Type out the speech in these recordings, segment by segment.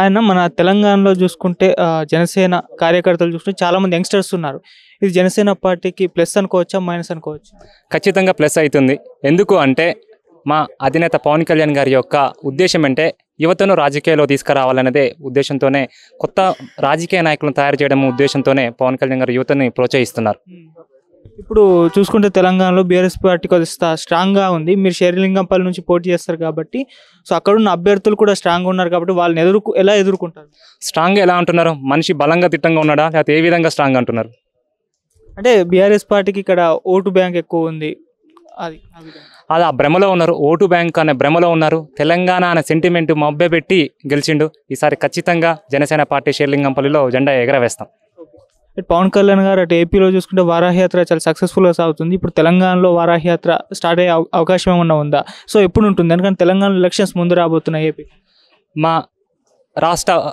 ఆయన మన తెలంగాణలో చూసుకుంటే జనసేన కార్యకర్తలు చూసుకుంటే చాలా మంది యంగ్స్టర్స్ ఉన్నారు. ఇది జనసేన పార్టీకి ప్లస్ అనుకోవచ్చా మైనస్ అనుకోవచ్చు? ఖచ్చితంగా ప్లస్ అవుతుంది. ఎందుకు అంటే మా అధినేత పవన్ కళ్యాణ్ గారి యొక్క ఉద్దేశం అంటే యువతను రాజకీయాల్లో తీసుకురావాలనేదే ఉద్దేశంతోనే కొత్త రాజకీయ నాయకులను తయారు చేయడం ఉద్దేశంతోనే పవన్ కళ్యాణ్ గారు యువతని ప్రోత్సహిస్తున్నారు. ఇప్పుడు చూసుకుంటే తెలంగాణలో బీఆర్ఎస్ పార్టీ కొద్దిగా స్ట్రాంగ్గా ఉంది. మీరు షేర్లింగంపల్లి నుంచి పోటీ చేస్తారు కాబట్టి సో అక్కడ ఉన్న అభ్యర్థులు కూడా స్ట్రాంగ్గా ఉన్నారు కాబట్టి వాళ్ళని ఎదుర్కొ ఎలా ఎదుర్కొంటారు? స్ట్రాంగ్ ఎలా అంటున్నారు? మనిషి బలంగా తిట్టంగా ఉన్నాడా? లేకపోతే ఏ విధంగా స్ట్రాంగ్ అంటున్నారు? అంటే బీఆర్ఎస్ పార్టీకి ఇక్కడ ఓటు బ్యాంక్ ఎక్కువ ఉంది. అది. అది ఆ భ్రమలో ఉన్నారు. ఓటు బ్యాంక్ అనే భ్రమలో ఉన్నారు. తెలంగాణ అనే సెంటిమెంట్ మభ్యపెట్టి గెలిచిండు. ఈసారి ఖచ్చితంగా జనసేన పార్టీ షేర్లింగంపల్లిలో జెండా ఎగరవేస్తాం. ఇటు పవన్ కళ్యాణ్ గారు అటు ఏపీలో చూసుకుంటే వారాహయాత్ర చాలా సక్సెస్ఫుల్గా సాగుతుంది. ఇప్పుడు తెలంగాణలో వారాహయాత్ర స్టార్ట్ అయ్యే అవ- అవకాశం ఏమన్నా ఉందా? సో ఎప్పుడు ఉంటుంది? ఎందుకంటే తెలంగాణ ఎలక్షన్స్ ముందు రాబోతున్నాయి ఏపీ. మా రాష్ట్ర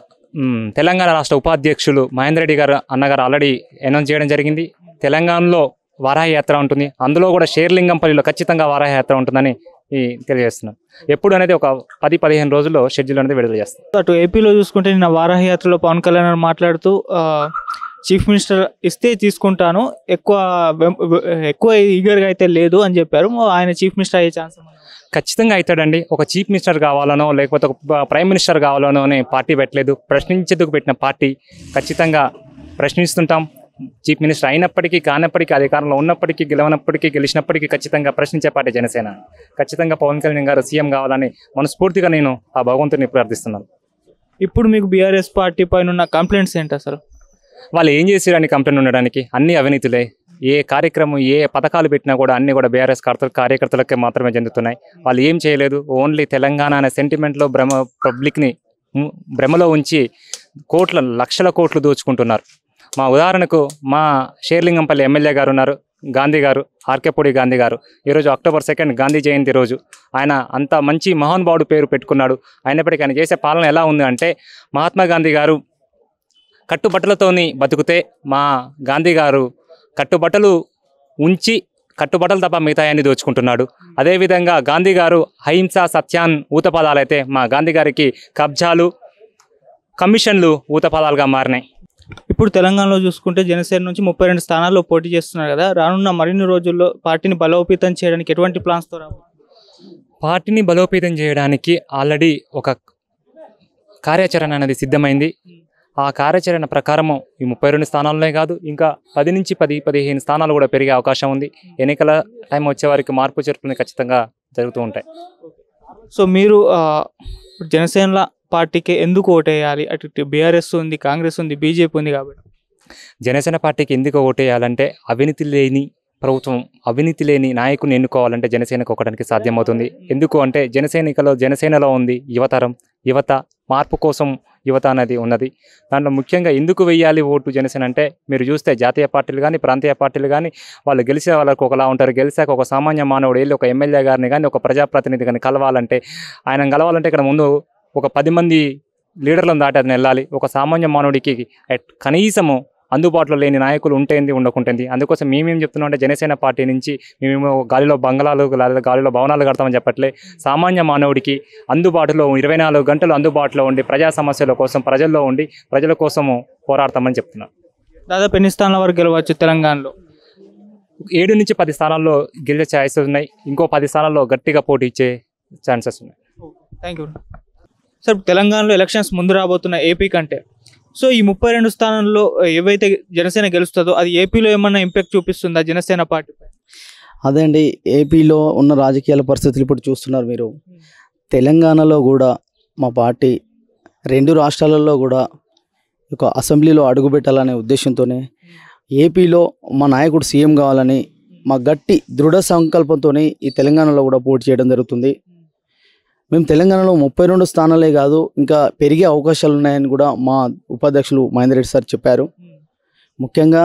తెలంగాణ రాష్ట్ర ఉపాధ్యక్షులు మహేందర్ రెడ్డి గారు అన్నగారు ఆల్రెడీ అనౌన్స్ చేయడం జరిగింది. తెలంగాణలో వారాహ యాత్ర ఉంటుంది. అందులో కూడా షేర్లింగంపల్లిలో ఖచ్చితంగా వారాహ యాత్ర ఉంటుందని ఈ తెలియజేస్తున్నాం. ఎప్పుడు అనేది ఒక పది పదిహేను రోజుల్లో షెడ్యూల్ అనేది విడుదల చేస్తాం. అటు ఏపీలో చూసుకుంటే నిన్న వారాహయాత్రలో పవన్ కళ్యాణ్ మాట్లాడుతూ చీఫ్ మినిస్టర్ ఇస్తే తీసుకుంటాను. ఎక్కువ ఎక్కువ ఈగర్గా అయితే లేదు అని చెప్పారు. ఆయన చీఫ్ మినిస్టర్ అయ్యే ఛాన్స్? ఖచ్చితంగా అవుతాడండి. ఒక చీఫ్ మినిస్టర్ కావాలనో లేకపోతే ఒక ప్రైమ్ మినిస్టర్ కావాలనో అనే పార్టీ పెట్టలేదు. ప్రశ్నించేందుకు పెట్టిన పార్టీ ఖచ్చితంగా ప్రశ్నిస్తుంటాం. చీఫ్ మినిస్టర్ అయినప్పటికీ కానప్పటికీ అధికారంలో ఉన్నప్పటికీ గెలవనప్పటికీ గెలిచినప్పటికీ ఖచ్చితంగా ప్రశ్నించే పార్టీ జనసేన. ఖచ్చితంగా పవన్ కళ్యాణ్ గారు సీఎం కావాలని మనస్ఫూర్తిగా నేను ఆ భగవంతుని ప్రార్థిస్తున్నాను. ఇప్పుడు మీకు బీఆర్ఎస్ పార్టీ పైన ఉన్న కంప్లైంట్స్ ఏంటి అసలు వాళ్ళు ఏం చేసిరని కంప్లైంట్ ఉండడానికి? అన్ని అవినీతులే. ఏ కార్యక్రమం ఏ పథకాలు పెట్టినా కూడా అన్ని కూడా బీఆర్ఎస్ కార్త కార్యకర్తలకే మాత్రమే చెందుతున్నాయి. వాళ్ళు ఏం చేయలేదు. ఓన్లీ తెలంగాణ అనే సెంటిమెంట్లో భ్రమ పబ్లిక్ని భ్రమలో ఉంచి కోట్ల లక్షల కోట్లు దోచుకుంటున్నారు. మా ఉదాహరణకు మా షేర్లింగంపల్లి ఎమ్మెల్యే గారు ఉన్నారు గాంధీ గారు ఆర్కేపూడి గాంధీ గారు. ఈరోజు అక్టోబర్ సెకండ్ గాంధీ జయంతి రోజు. ఆయన అంత మంచి మహానుభావుడు పేరు పెట్టుకున్నాడు. అయినప్పటికీ ఆయన చేసే పాలన ఎలా ఉంది అంటే మహాత్మా గాంధీ గారు కట్టుబట్టలతోని బతుకుతే మా గాంధీ గారు కట్టుబట్టలు ఉంచి కట్టుబట్టలు తప్ప మిగతాయన్ని దోచుకుంటున్నాడు. అదేవిధంగా గాంధీ గారు అహింస సత్యాన్ ఊతపదాలైతే మా గాంధీ గారికి కబ్జాలు కమిషన్లు ఊతపదాలుగా మారినాయి. ఇప్పుడు తెలంగాణలో చూసుకుంటే జనసేన నుంచి ముప్పై రెండు స్థానాల్లో పోటీ చేస్తున్నారు కదా. రానున్న మరిన్ని రోజుల్లో పార్టీని బలోపేతం చేయడానికి ఎటువంటి ప్లాన్స్తో రాబోతున్నారు? పార్టీని బలోపేతం చేయడానికి ఆల్రెడీ ఒక కార్యాచరణ అనేది సిద్ధమైంది. ఆ కార్యాచరణ ప్రకారము ఈ ముప్పై రెండు స్థానాలనే కాదు ఇంకా పది నుంచి పది పదిహేను స్థానాలు కూడా పెరిగే అవకాశం ఉంది. ఎన్నికల టైం వచ్చే వారికి మార్పు చేర్పులు ఖచ్చితంగా జరుగుతూ ఉంటాయి. సో మీరు జనసేన పార్టీకి ఎందుకు ఓటేయాలి? అటు బీఆర్ఎస్ ఉంది కాంగ్రెస్ ఉంది బీజేపీ ఉంది కాబట్టి. జనసేన పార్టీకి ఎందుకు ఓటేయాలంటే అవినీతి లేని ప్రభుత్వం అవినీతి లేని నాయకుని ఎన్నుకోవాలంటే జనసేనకు ఒకడానికి సాధ్యమవుతుంది. ఎందుకు అంటే జనసైనికలో జనసేనలో ఉంది యువతరం. యువత మార్పు కోసం యువత అనేది ఉన్నది. దాంట్లో ముఖ్యంగా ఎందుకు వెయ్యాలి ఓటు జనసేన అంటే మీరు చూస్తే జాతీయ పార్టీలు కానీ ప్రాంతీయ పార్టీలు కానీ వాళ్ళు గెలిచే వాళ్ళకు ఒకలా ఉంటారు. గెలిచాక ఒక సామాన్య మానవుడు వెళ్ళి ఒక ఎమ్మెల్యే గారిని కానీ ఒక ప్రజాప్రతినిధి కానీ కలవాలంటే ఆయన కలవాలంటే ఇక్కడ ముందు ఒక పది మంది లీడర్లను దాటి అతను వెళ్ళాలి. ఒక సామాన్య మానవుడికి కనీసము అందుబాటులో లేని నాయకులు ఉంటేంది ఉండకుంటుంది. అందుకోసం మేమేం చెప్తున్నాం అంటే జనసేన పార్టీ నుంచి మేమేమో గాలిలో బంగళాలు లేదా గాలిలో భవనాలు కడతామని చెప్పట్లే. సామాన్య మానవుడికి అందుబాటులో ఇరవై నాలుగు గంటలు అందుబాటులో ఉండి ప్రజా సమస్యల కోసం ప్రజల్లో ఉండి ప్రజల కోసము పోరాడతామని చెప్తున్నాం. దాదాపు ఎన్ని స్థానాల వరకు గెలవచ్చు తెలంగాణలో? ఏడు నుంచి పది స్థానాల్లో గెలిచే ఛాయిసెస్ ఉన్నాయి. ఇంకో పది స్థానాల్లో గట్టిగా పోటీ ఇచ్చే ఛాన్సెస్ ఉన్నాయి. థ్యాంక్ యూ సార్ తెలంగాణలో ఎలక్షన్స్ ముందు రాబోతున్న ఏపీ కంటే సో ఈ ముప్పై రెండు స్థానంలో ఏవైతే జనసేన గెలుస్తుందో అది ఏపీలో ఏమన్నా ఇంపాక్ట్ చూపిస్తుందా జనసేన పార్టీ అదే అండి ఏపీలో ఉన్న రాజకీయాల పరిస్థితులు ఇప్పుడు చూస్తున్నారు మీరు. తెలంగాణలో కూడా మా పార్టీ రెండు రాష్ట్రాలలో కూడా ఒక అసెంబ్లీలో అడుగుపెట్టాలనే ఉద్దేశంతోనే ఏపీలో మా నాయకుడు సీఎం కావాలని మా గట్టి దృఢ సంకల్పంతో ఈ తెలంగాణలో కూడా పోటీ చేయడం జరుగుతుంది. మేము తెలంగాణలో ముప్పై రెండు స్థానాలే కాదు ఇంకా పెరిగే అవకాశాలు ఉన్నాయని కూడా మా ఉపాధ్యక్షులు మహేందర్ రెడ్డి సార్ చెప్పారు. ముఖ్యంగా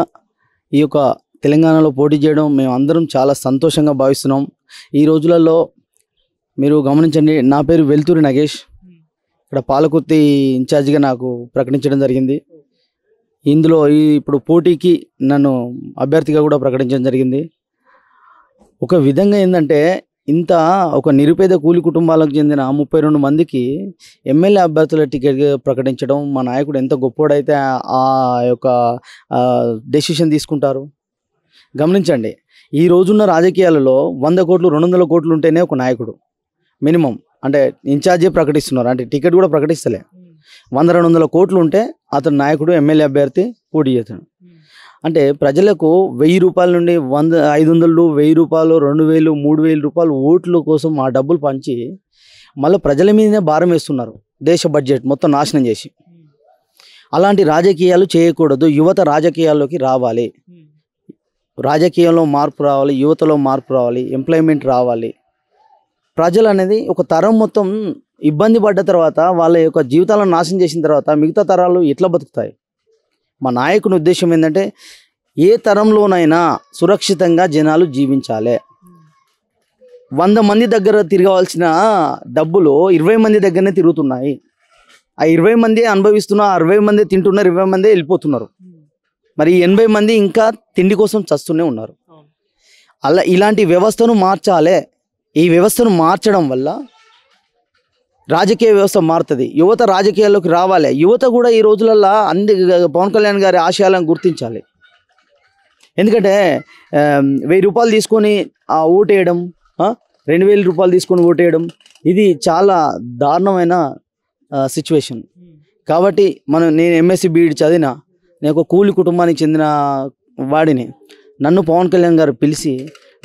ఈ యొక్క తెలంగాణలో పోటీ చేయడం మేము అందరం చాలా సంతోషంగా భావిస్తున్నాం. ఈ రోజులలో మీరు గమనించండి నా పేరు వెల్తూరి నగేష్. ఇక్కడ పాలకుర్తి ఇన్ఛార్జిగా నాకు ప్రకటించడం జరిగింది. ఇందులో ఈ ఇప్పుడు పోటీకి నన్ను అభ్యర్థిగా కూడా ప్రకటించడం జరిగింది. ఒక విధంగా ఏంటంటే ఇంత ఒక నిరుపేద కూలి కుటుంబాలకు చెందిన ముప్పై రెండు మందికి ఎమ్మెల్యే అభ్యర్థుల టికెట్ ప్రకటించడం మా నాయకుడు ఎంత గొప్పోడైతే ఆ- యొక్క డెసిషన్ తీసుకుంటారు? గమనించండి ఈ రోజున్న రాజకీయాలలో వంద కోట్లు రెండు వందల కోట్లు ఉంటేనే ఒక నాయకుడు. మినిమం. అంటే ఇన్ఛార్జే ప్రకటిస్తున్నారు. అంటే టికెట్ కూడా ప్రకటిస్తలే. వంద రెండు వందల కోట్లు ఉంటే అతను నాయకుడు ఎమ్మెల్యే అభ్యర్థి పోటీ చేస్తాడు. అంటే ప్రజలకు వెయ్యి రూపాయల నుండి వంద ఐదు వందలు వెయ్యి రూపాయలు రెండు వేలు మూడు వేలు రూపాయలు ఓట్ల కోసం ఆ డబ్బులు పంచి మళ్ళీ ప్రజల మీదనే భారం వేస్తున్నారు. దేశ బడ్జెట్ మొత్తం నాశనం చేసి. అలాంటి రాజకీయాలు చేయకూడదు. యువత రాజకీయాల్లోకి రావాలి. రాజకీయంలో మార్పు రావాలి యువతలో మార్పు రావాలి ఎంప్లాయ్మెంట్ రావాలి. ప్రజలు అనేది ఒక తరం మొత్తం ఇబ్బంది పడ్డ తర్వాత వాళ్ళ యొక్క జీవితాలను నాశనం చేసిన తర్వాత మిగతా తరాలు ఎట్లా బతుకుతాయి? మా నాయకుని ఉద్దేశం ఏంటంటే ఏ తరంలోనైనా సురక్షితంగా జనాలు జీవించాలి. వంద మంది దగ్గర తిరగవలసిన డబ్బులు ఇరవై మంది దగ్గరనే తిరుగుతున్నాయి. ఆ ఇరవై మంది అనుభవిస్తున్న అరవై మంది తింటున్నారు ఇరవై మంది వెళ్ళిపోతున్నారు. మరి ఎనభై మంది ఇంకా తిండి కోసం చస్తూనే ఉన్నారు. అలా ఇలాంటి వ్యవస్థను మార్చాలే. ఈ వ్యవస్థను మార్చడం వల్ల రాజకీయ వ్యవస్థ మారుతుంది. యువత రాజకీయాల్లోకి రావాలి. యువత కూడా ఈ రోజులల్లో అన్ని పవన్ కళ్యాణ్ గారి ఆశయాలను గుర్తించాలి. ఎందుకంటే వెయ్యి రూపాయలు తీసుకొని ఆ ఓటేయడం రెండు వేల రూపాయలు తీసుకొని ఓటేయడం ఇది చాలా దారుణమైన సిచ్యువేషన్. కాబట్టి మనం నేను ఎంఎస్సి బీఈడి చదివిన నేను ఒక కూలి కుటుంబానికి చెందిన వాడిని నన్ను పవన్ కళ్యాణ్ గారు పిలిచి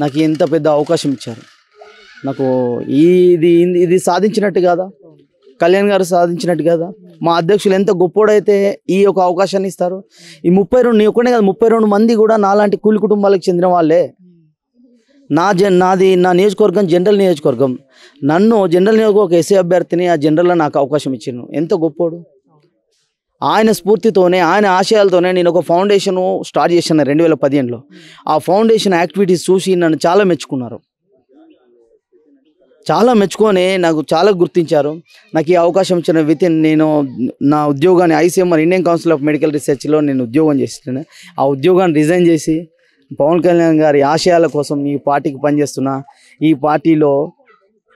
నాకు ఎంత పెద్ద అవకాశం ఇచ్చారు. నాకు ఇది ఇది సాధించినట్టు కాదా? కళ్యాణ్ గారు సాధించినట్టు కదా? మా అధ్యక్షులు ఎంత గొప్పోడైతే ఈ యొక్క అవకాశాన్ని ఇస్తారు? ఈ ముప్పై రెండు నీ కదా ముప్పై రెండు మంది కూడా నాలాంటి కూలి కుటుంబాలకు చెందిన వాళ్ళే. నా జన్ నాది నా నియోజకవర్గం జనరల్ నియోజకవర్గం. నన్ను జనరల్ నియోజకవర్గం ఒక ఎస్సీ అభ్యర్థిని ఆ జనరల్లో నాకు అవకాశం ఇచ్చాను ఎంత గొప్పోడు? ఆయన స్ఫూర్తితోనే ఆయన ఆశయాలతోనే నేను ఒక ఫౌండేషన్ స్టార్ట్ చేశాను రెండు వేల పదిహేనులో. ఆ ఫౌండేషన్ యాక్టివిటీస్ చూసి నన్ను చాలా మెచ్చుకున్నారు. చాలా మెచ్చుకొని నాకు చాలా గుర్తించారు. నాకు ఈ అవకాశం ఇచ్చిన విత్ ఇన్ నేను నా ఉద్యోగాన్ని ICMR Indian council of medical రీసెర్చ్లో నేను ఉద్యోగం చేస్తున్నాను. ఆ ఉద్యోగాన్ని రిజైన్ చేసి పవన్ కళ్యాణ్ గారి ఆశయాల కోసం ఈ పార్టీకి పనిచేస్తున్నా ఈ పార్టీలో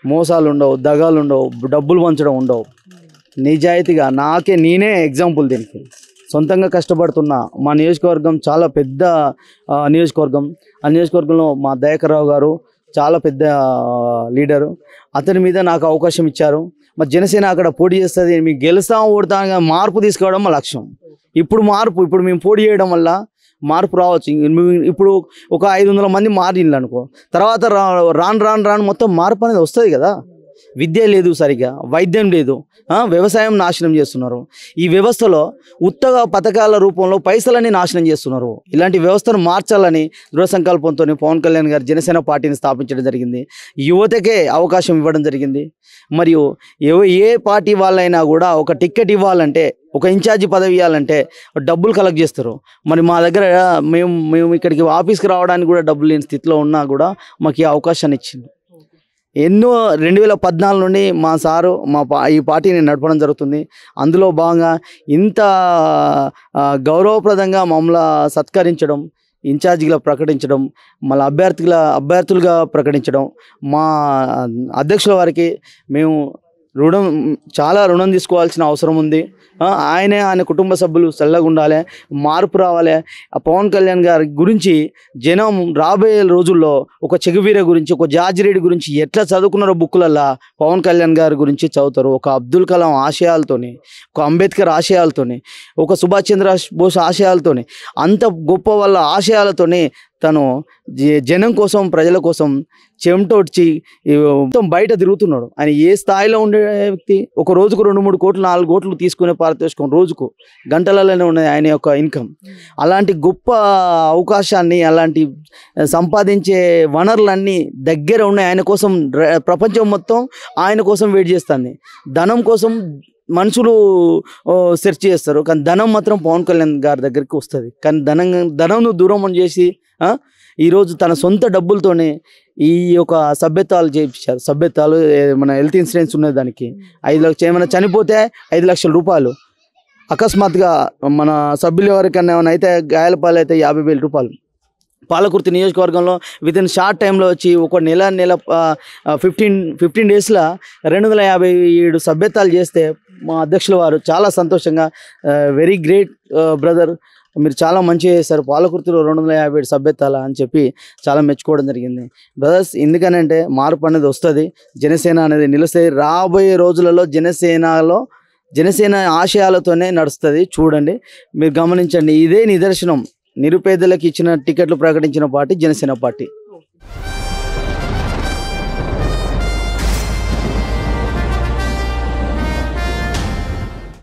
మోసాలు ఉండవు దగాలు ఉండవు డబ్బులు పంచడం ఉండవు. నిజాయితీగా నాకే నేనే ఎగ్జాంపుల్ దీనికి. సొంతంగా కష్టపడుతున్నా మా నియోజకవర్గం చాలా పెద్ద నియోజకవర్గం. ఆ నియోజకవర్గంలో మా దయాకర్రావు గారు చాలా పెద్ద లీడరు. అతని మీద నాకు అవకాశం ఇచ్చారు. మా జనసేన అక్కడ పోటీ చేస్తుంది మీకు గెలుస్తాం ఓడతాం మార్పు తీసుకోవడం మా లక్ష్యం. ఇప్పుడు మార్పు ఇప్పుడు మేము పోటీ చేయడం వల్ల మార్పు రావచ్చు. ఇప్పుడు ఒక ఐదు వందల మంది మారిండ్రు అనుకో. తర్వాత రా రాను రాను రాను మొత్తం మార్పు అనేది వస్తుంది కదా. విద్య లేదు సరిగా వైద్యం లేదు వ్యవసాయం నాశనం చేస్తున్నారు. ఈ వ్యవస్థలో ఉత్తగా పథకాల రూపంలో పైసలని నాశనం చేస్తున్నారు. ఇలాంటి వ్యవస్థను మార్చాలని దృఢ సంకల్పంతో పవన్ కళ్యాణ్ గారు జనసేన పార్టీని స్థాపించడం జరిగింది. యువతకే అవకాశం ఇవ్వడం జరిగింది. మరియు ఏ పార్టీ వాళ్ళైనా కూడా ఒక టికెట్ ఇవ్వాలంటే ఒక ఇన్ఛార్జి పదవి ఇవ్వాలంటే డబ్బులు కలెక్ట్ చేస్తారు. మరి మా దగ్గర మేము మేము ఇక్కడికి ఆఫీస్కి రావడానికి కూడా డబ్బులు లేని స్థితిలో ఉన్నా కూడా మాకు ఈ అవకాశాన్ని ఇచ్చింది. ఎన్నో రెండు వేల పద్నాలుగు నుండి మా సారు మా పా ఈ పార్టీని నడపడం జరుగుతుంది. అందులో భాగంగా ఇంత గౌరవప్రదంగా మమ్మల్ని సత్కరించడం ఇన్ఛార్జిగా ప్రకటించడం మళ్ళీ అభ్యర్థుల అభ్యర్థులుగా ప్రకటించడం మా అధ్యక్షుల వారికి మేము రుణం చాలా రుణం తీసుకోవాల్సిన అవసరం ఉంది. ఆయనే ఆయన కుటుంబ సభ్యులు చల్లగా ఉండాలి మార్పు రావాలి. పవన్ కళ్యాణ్ గారి గురించి జనం రాబోయే రోజుల్లో ఒక చెగువీర గురించి ఒక జార్జిరెడ్డి గురించి ఎట్లా చదువుకున్నారో బుక్కులల్లా పవన్ కళ్యాణ్ గారి గురించి చదువుతారు. ఒక అబ్దుల్ కలాం ఆశయాలతోని ఒక అంబేద్కర్ ఆశయాలతోని ఒక సుభాష్ చంద్ర బోస్ ఆశయాలతోని అంత గొప్ప వాళ్ళ ఆశయాలతోని తను జ- జనం కోసం ప్రజల కోసం చెమటొడ్చి మొత్తం బయట తిరుగుతున్నాడు. ఆయన ఏ స్థాయిలో ఉండే వ్యక్తి ఒక రోజుకు రెండు మూడు కోట్లు నాలుగు కోట్లు తీసుకునే పారితోషికం రోజుకు గంటలలోనే ఉన్నది ఆయన యొక్క ఇన్కమ్. అలాంటి గొప్ప అవకాశాన్ని అలాంటి సంపాదించే వనరులన్నీ దగ్గర ఉన్నాయి ఆయన కోసం ప్రపంచం మొత్తం ఆయన కోసం వెయిట్ చేస్తుంది. ధనం కోసం మనుషులు సెర్చ్ చేస్తారు. కానీ ధనం మాత్రం పవన్ కళ్యాణ్ గారి దగ్గరికి వస్తుంది. కానీ ధనం ధనంను దూరం చేసి ఈరోజు తన సొంత డబ్బులతోనే ఈ యొక్క సభ్యతాలు చేయించారు. సభ్యతాలు మన హెల్త్ ఇన్సూరెన్స్ ఉన్నది దానికి. ఐదు లక్షలు ఏమైనా చనిపోతే ఐదు లక్షల రూపాయలు. అకస్మాత్తుగా మన సభ్యులు ఎవరికైనా ఏమైనా అయితే గాయాల పాలు అయితే యాభై వేల రూపాయలు. పాలకుర్తి నియోజకవర్గంలో విత్ ఇన్ షార్ట్ టైంలో వచ్చి ఒక నెల నెల ఫిఫ్టీన్ ఫిఫ్టీన్ డేస్లో రెండు వందల యాభై ఏడు సభ్యతాలు చేస్తే మా అధ్యక్షుల వారు చాలా సంతోషంగా వెరీ గ్రేట్ బ్రదర్ మీరు చాలా మంచిగా చేశారు. పాలకుర్తిలో రెండు వందల యాభై ఏడు సభ్యతాల అని చెప్పి చాలా మెచ్చుకోవడం జరిగింది. బ్రదర్స్ ఎందుకనంటే మార్పు అనేది వస్తుంది. జనసేన అనేది నిలిస్తే రాబోయే రోజులలో జనసేనలో జనసేన ఆశయాలతోనే నడుస్తుంది. చూడండి. మీరు గమనించండి. ఇదే నిదర్శనం. నిరుపేదలకు ఇచ్చిన టికెట్లు ప్రకటించిన పార్టీ జనసేన పార్టీ.